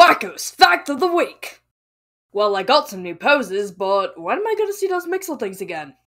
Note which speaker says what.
Speaker 1: Wakko's Fact of the Week! Well, I got some new poses, but when am I gonna see those Mixel things again?